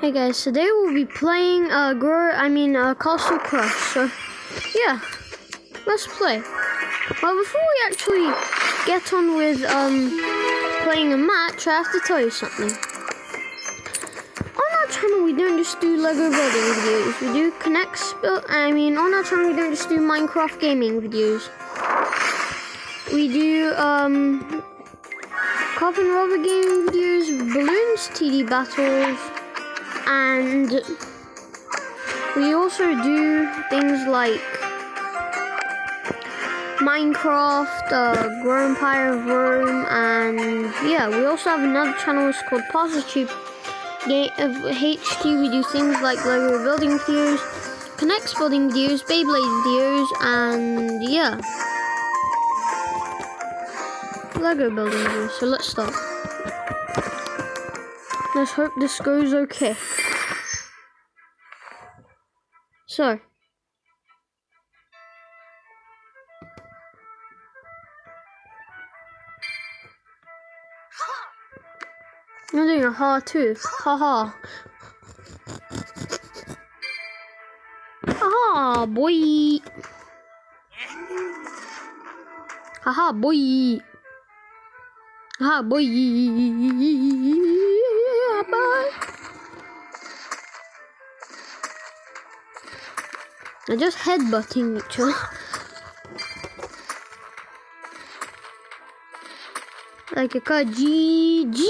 Hey guys, today we'll be playing uh Grow I mean uh Castle Crush. So yeah. Let's play. Well before we actually get on with um playing a match, I have to tell you something. On our channel we don't just do Lego building videos. We do K'nex I mean on our channel we don't just do Minecraft gaming videos. We do um CopNRobber gaming videos, Bloons TD battles, and we also do things like Minecraft, uh, Grow Empire of Rome, and yeah, we also have another channel it's called Positive Game of HT. We do things like Lego building videos, K'nex building videos, Beyblade videos, and yeah, Lego building videos. So let's start. Let's hope this goes okay. So. I'm doing a ha too. Ha ha. Ha boy. Haha, boy. Haha, boy. I just headbutting each other. Like a car GG.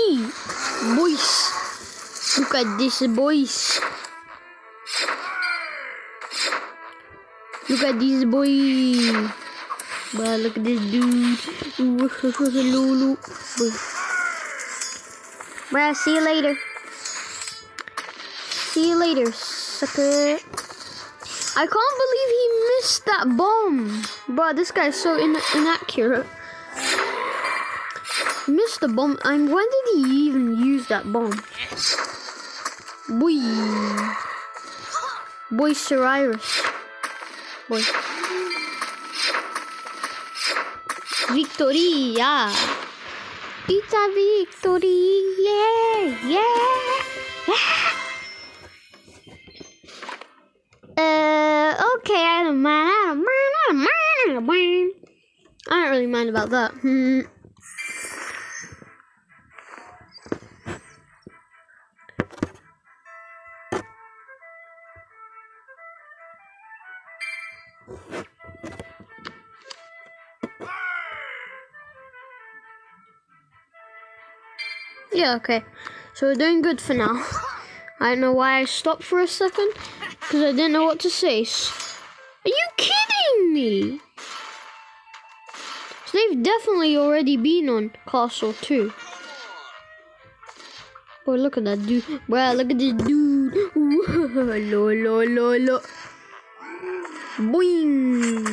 Boys. Look at this, boys. Look at this boy. Wow, look at this dude. Lulu. Bruh, see you later. See you later, sucker. I can't believe he missed that bomb. Bro, this guy's so in inaccurate. Missed the bomb. I'm. When did he even use that bomb? Boy. Boy Sir Iris. Boy. Victoria. It's a victory. Yeah. Yeah. Yeah. I don't really mind about that. Hmm. Yeah, okay. So we're doing good for now. I don't know why I stopped for a second, because I didn't know what to say. Me? So they've definitely already been on Castle 2. Boy, look at that dude. Wow, look at this dude. lo, lo, lo, lo. Boing.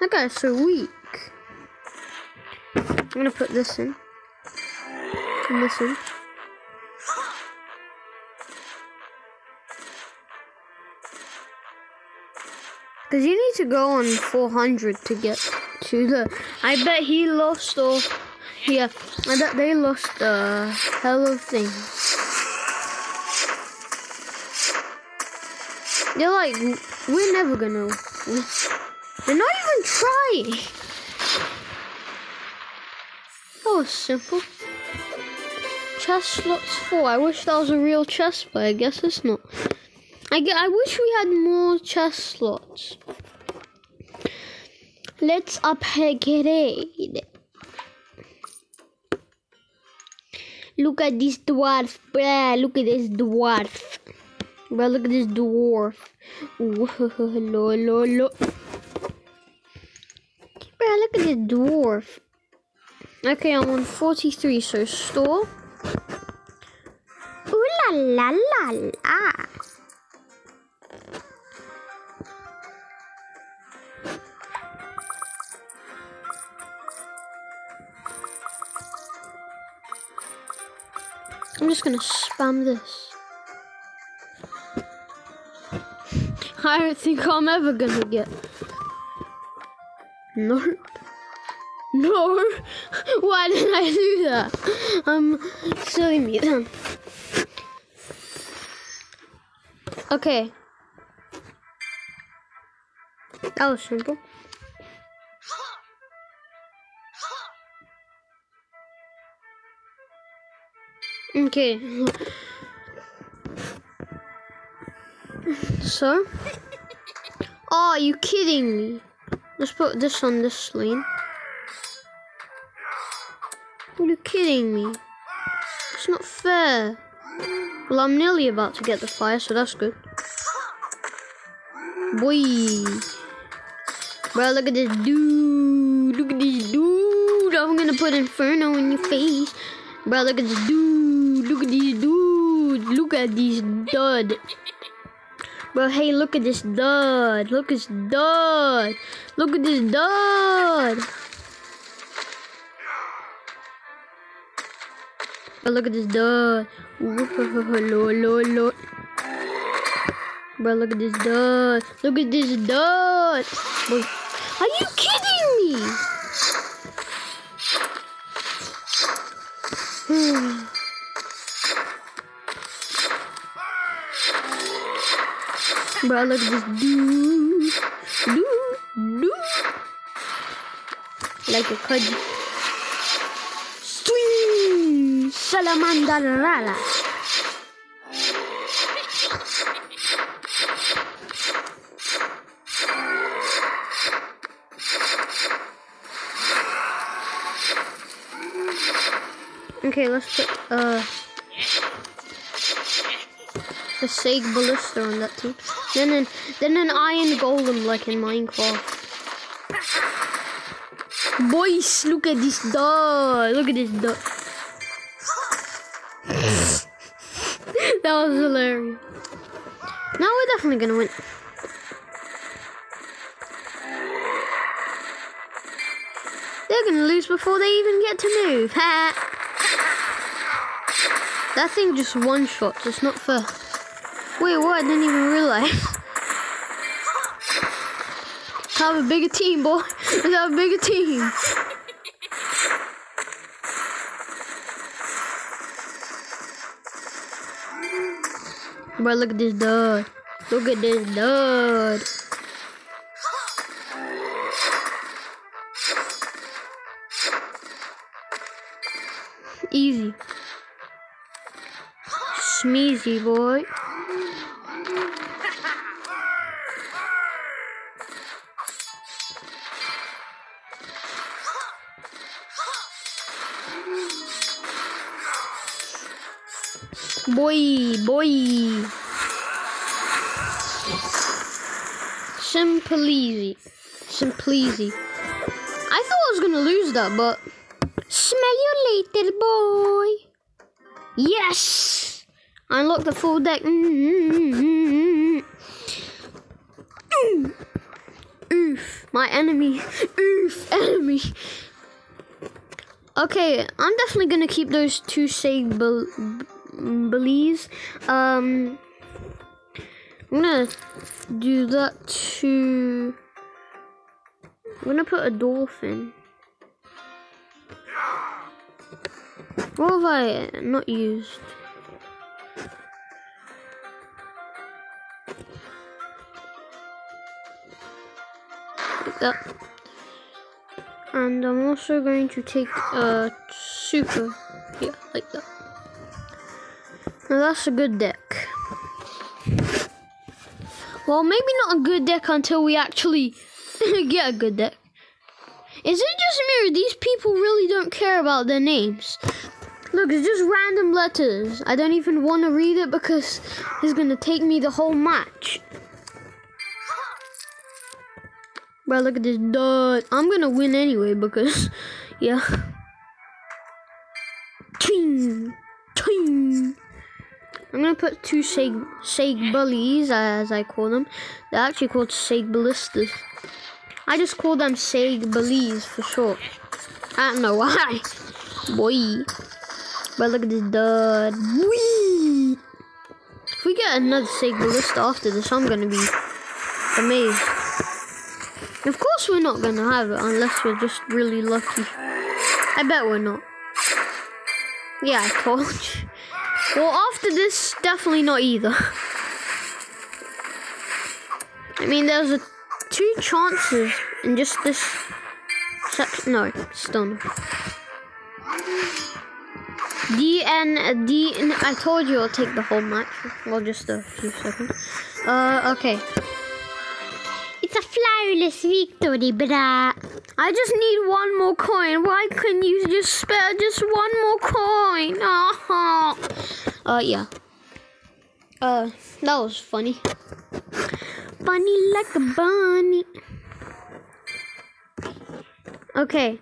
That guy's so weak. I'm gonna put this in. And this in. Because you need to go on 400 to get to the. I bet he lost all. Yeah, I bet they lost a hell of things. They're like, we're never gonna. They're not even trying. That was simple. Chess slots four. I wish that was a real chess, but I guess it's not. I, I wish we had more chest slots. Let's upgrade. Look at this dwarf, bruh. Look at this dwarf. Bruh, look at this dwarf. Ooh, lo, lo, lo. Bruh, look at this dwarf. Okay, I'm on 43, so store. Ooh la la la la. Gonna spam this. I don't think I'm ever gonna get. No. No. Why did I do that? Um, silly me then. Okay. That was simple. Okay. So? Oh, are you kidding me? Let's put this on this lane. Are you kidding me? It's not fair. Well, I'm nearly about to get the fire, so that's good. Boy. Bro, look at this dude. Look at this dude. I'm gonna put Inferno in your face. Bro, look at this dude. Look at this dude. Look at this dud. Bro, hey, look at this dud. Look at this dud. Look at this dud. Bro, look at this dud. Bro, look at this dud. Look at this dud. Bro, are you kidding me? Hmm. Bro, look at this dude. Dude, dude. Like a kudgy. Swing! Salamander Rala. Okay, let's put uh the Sag Ballista on that too. Then an then an Iron Golem like in Minecraft. Boys, look at this dog. Look at this dog. that was hilarious. Now we're definitely gonna win. They're gonna lose before they even get to move. That thing just one shot. It's not fair. Wait, what? I didn't even realize. Have a bigger team, boy. Let's have a bigger team. Bro, look at this dud. Look at this dud. Easy. Smeezy boy. Boy, boy. Simple easy. Simple easy. I thought I was gonna lose that, but smell you later, boy. Yes! Unlock the full deck. Mm-hmm. Oof, my enemy. Oof, enemy. Okay, I'm definitely gonna keep those two Sag Bel- Belize. Um, I'm gonna do that to. I'm gonna put a dolphin. What have I not used? Like that. And I'm also going to take a super. Yeah, like that. That's a good deck. Well, maybe not a good deck until we actually get a good deck. Is it just me or these people really don't care about their names? Look, it's just random letters. I don't even want to read it because it's going to take me the whole match. Bro, look at this dot. I'm going to win anyway because, yeah. I'm gonna put two Sag, Sag Bullies, as I call them. They're actually called Sag Ballistas. I just call them Sag Bullies for short. I don't know why. Boy. But look at this dud. Wee! If we get another Sag Ballista after this, I'm gonna be amazed. Of course we're not gonna have it unless we're just really lucky. I bet we're not. Yeah, I told you. Well, after this, definitely not either. I mean, there's a two chances in just this section. No, still no. D and D. I told you I'll take the whole match. Well, just a few seconds. Uh, okay. It's a flawless victory, brah. I just need one more coin. Why couldn't you just spare just one more coin? Oh. Uh, yeah. Uh, that was funny. Funny like a bunny. Okay.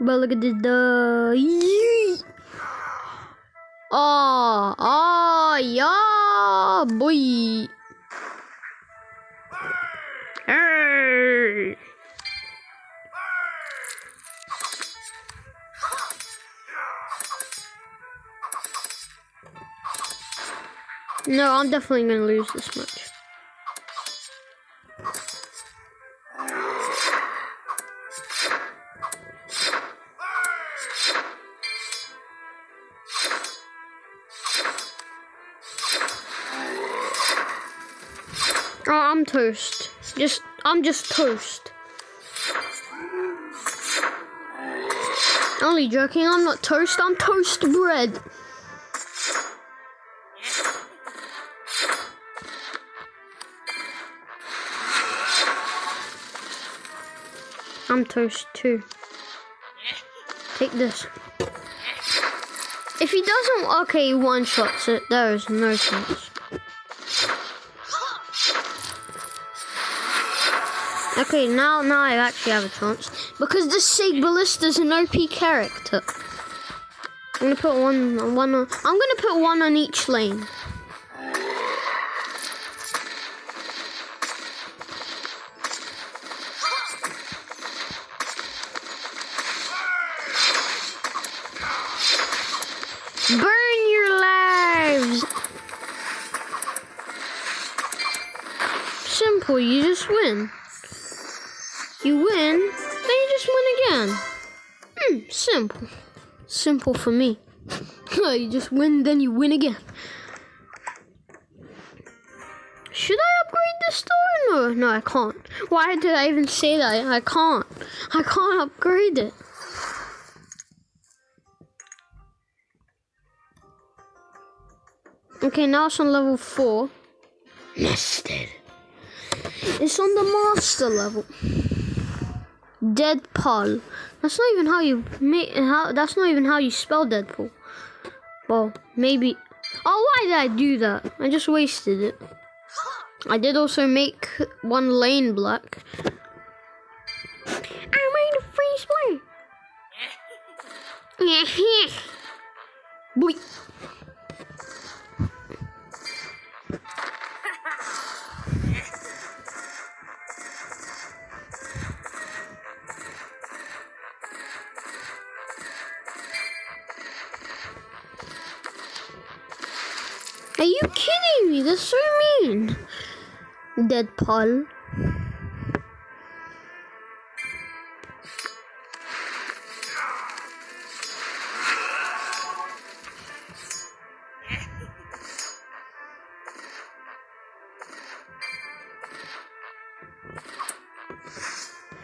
But look at this. The Oh, oh, yeah, boy. No, I'm definitely gonna lose this much. Oh, I'm toast. Just, I'm just toast. Only joking, I'm not toast, I'm toast bread. I'm toast too. Take this. If he doesn't, okay, one shots it. There is no chance. Okay, now now I actually have a chance because the Sig Ballista is an OP character. I'm gonna put one one on. I'm gonna put one on each lane. Simple. Simple for me. you just win, then you win again. Should I upgrade this store? No, no, I can't. Why did I even say that? I can't. I can't upgrade it. Okay, now it's on level 4. Nested. It's on the master level. Deadpool. That's not even how you make. How that's not even how you spell Deadpool. Well, maybe. Oh, why did I do that? I just wasted it. I did also make one lane black. Are you kidding me? That's so mean. Deadpool.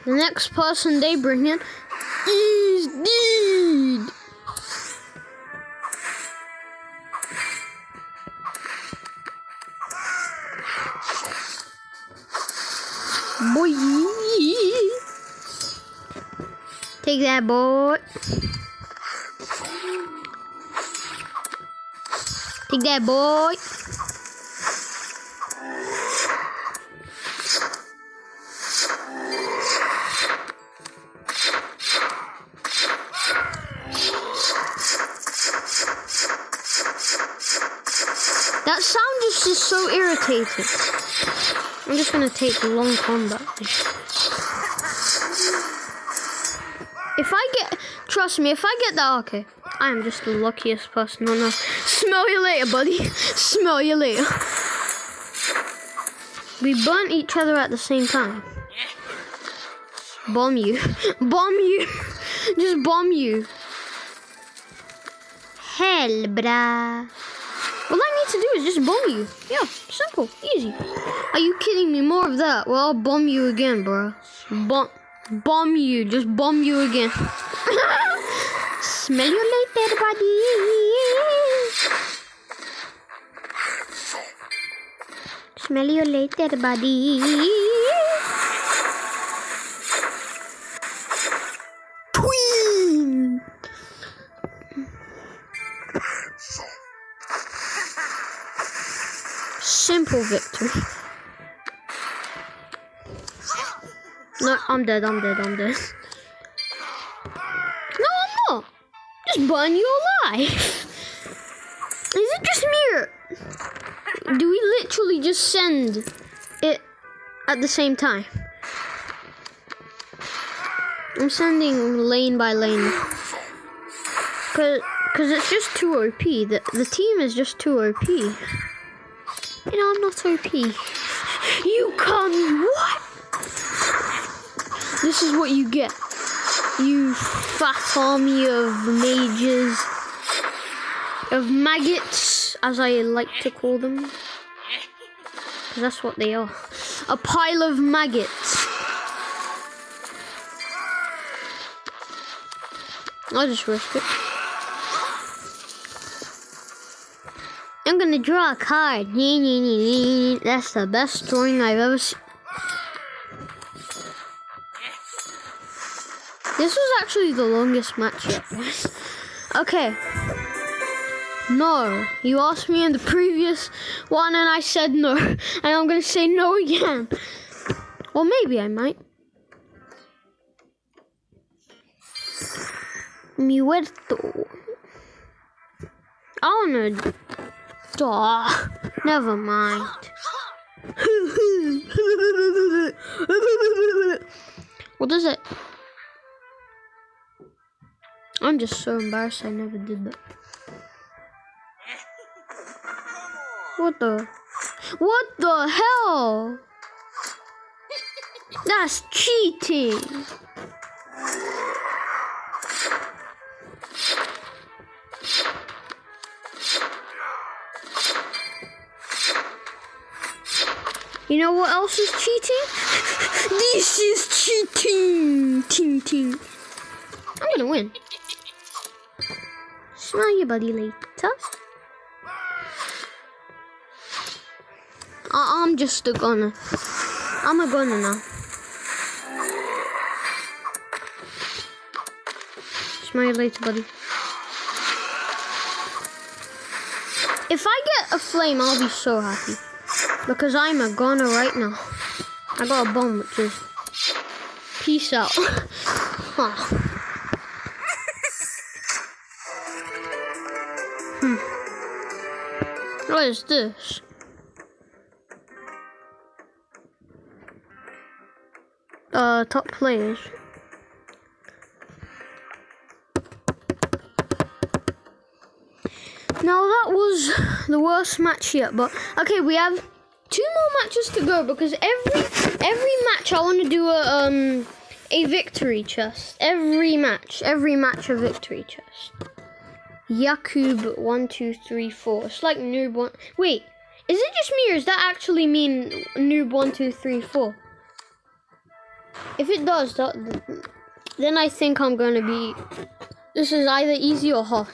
The next person they bring in Take that, boy. That sound just is so irritating. I'm just gonna take long combat. Trust me, if I get that, okay, I am just the luckiest person on earth. Smell you later, buddy. Smell you later. We burnt each other at the same time. Bomb you. Bomb you. Just bomb you. Hell, brah. Well, I need need to do is just bomb you. Yeah, simple, easy. Are you kidding me? More of that. Well, I'll bomb you again, bro. Bomb, bomb you. Just bomb you again. Smell you later, buddy. Smell you later, buddy. Queen. Simple victory. No, I'm dead, I'm dead, I'm dead. Just burn you alive. Is it just me? Do we literally just send it at the same time? I'm sending lane by lane. Cause, Cause it's just too OP. The, the team is just too OP. You know, I'm not OP. You me what? This is what you get. You fat army of mages. Of maggots, as I like to call them. That's what they are. A pile of maggots. I'll just risk it. I'm gonna draw a card. That's the best drawing I've ever seen. This was actually the longest match yet. okay. No. You asked me in the previous one and I said no. And I'm gonna say no again. Or maybe I might. Mi huerto. I wanna. Never mind. what is it? I'm just so embarrassed I never did that. What the? What the hell? That's cheating. You know what else is cheating? this is cheating. Ting ting. I'm gonna win. Smell your buddy later. I I'm just a gunner. I'm a gunner now. Smell you later, buddy. If I get a flame, I'll be so happy. Because I'm a goner right now. I got a bomb, which is... Peace out. oh. What is this? Uh, top players. Now that was the worst match yet, but okay, we have two more matches to go because every every match I want to do a um a victory chest. Every match, every match a victory chest. Yakub one two three four. It's like noob one. Wait, is it just me or does that actually mean noob one two three four? If it does, that, then I think I'm gonna be. This is either easy or hard.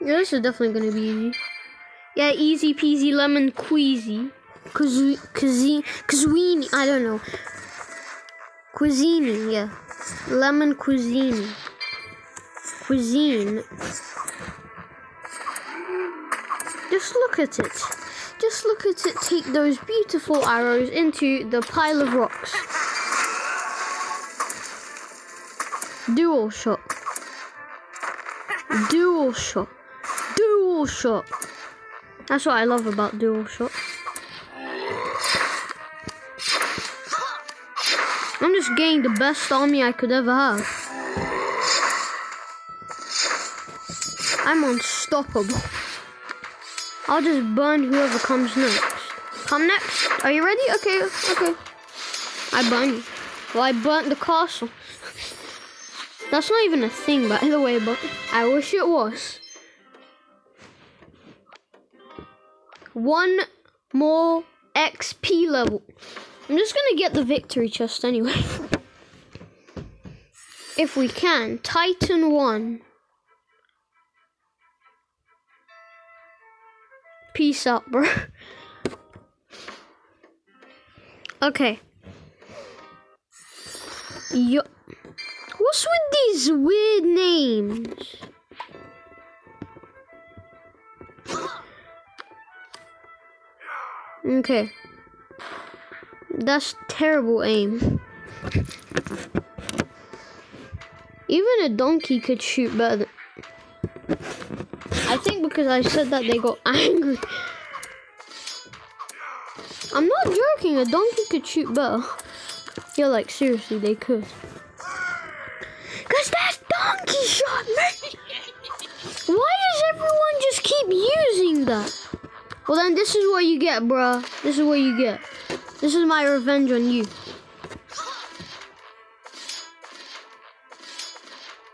Yeah, this is definitely gonna be easy. Yeah, easy peasy lemon queasy. Cause, cause, cause we, I don't know. Cuisine, yeah. Lemon cuisine. Cuisine. Just look at it. Just look at it take those beautiful arrows into the pile of rocks. Dual shot. Dual shot. Dual shot. That's what I love about dual shot. Just getting the best army I could ever have. I'm unstoppable. I'll just burn whoever comes next. Come next. Are you ready? Okay, okay. I burn you. Well, I burnt the castle. That's not even a thing, by the way, but I wish it was. One more XP level. I'm just gonna get the victory chest anyway. if we can. Titan 1. Peace out, bro. okay. Yo. What's with these weird names? Okay. That's terrible aim. Even a donkey could shoot better. I think because I said that they got angry. I'm not joking, a donkey could shoot better. You're like seriously, they could. Cause that's donkey shot, me! Why does everyone just keep using that? Well then this is what you get, bruh. This is what you get. This is my revenge on you.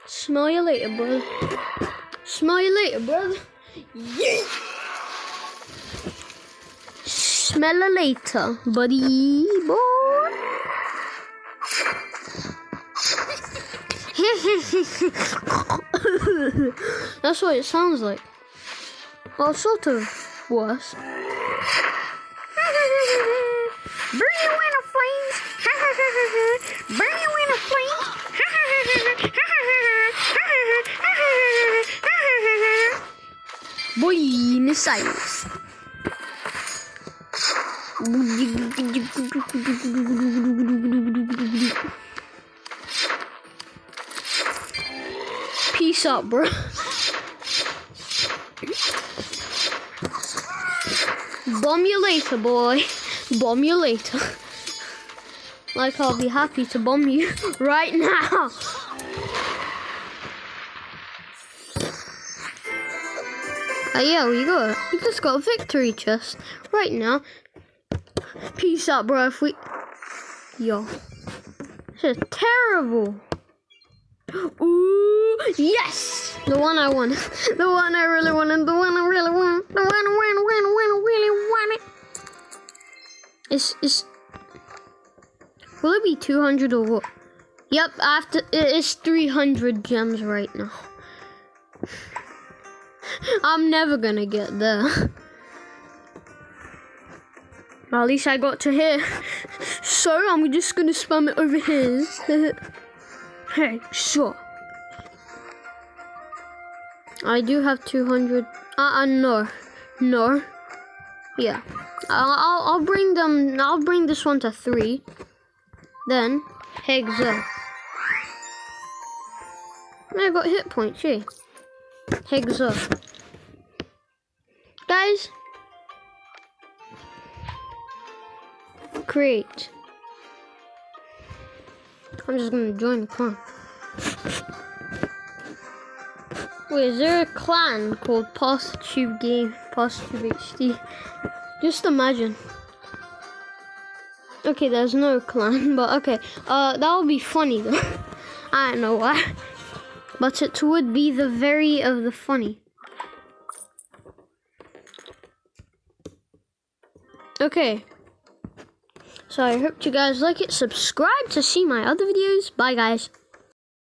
Smell you later, brother. Smell you later, brother. Yeah. Smell you later, buddy boy. That's what it sounds like. Well, sort of was. Burn you in a flames. Burn you in a flames. Boy, missiles. Peace out, bro. Bomb you later, boy. Bomb you later. like I'll be happy to bomb you right now. Oh yeah, we got we just got a victory chest right now. Peace out, bro. If we, yo, this is terrible. Ooh, yes, the one I want, the one I really wanted, the one I really want, the one I want, want, want, really want it. It's it's. Will it be two hundred or what? Yep, after it's three hundred gems right now. I'm never gonna get there. Well, at least I got to here. So I'm just gonna spam it over here. hey, sure. I do have 200. Uh, uh no. No. Yeah. I'll, I'll, bring them, I'll bring this one to three. Then, Hexa. Uh, I got hit points, yeah. Uh, Hexa. Guys. Create. I'm just gonna join the clan. Wait, is there a clan called Positive Game, Parsatube HD? Just imagine. Okay, there's no clan, but okay. Uh, that would be funny though. I don't know why. But it would be the very of the funny. Okay. So I hope you guys like it. Subscribe to see my other videos. Bye, guys.